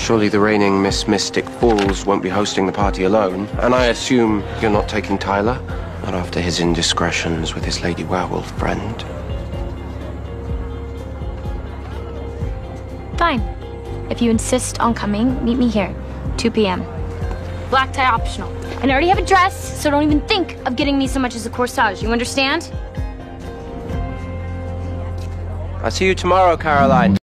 Surely the reigning Miss Mystic Falls won't be hosting the party alone. And I assume you're not taking Tyler? Not after his indiscretions with his lady werewolf friend. Fine. If you insist on coming, meet me here, 2 p.m. Black tie optional. And I already have a dress, so don't even think of getting me so much as a corsage. You understand? I'll see you tomorrow, Caroline.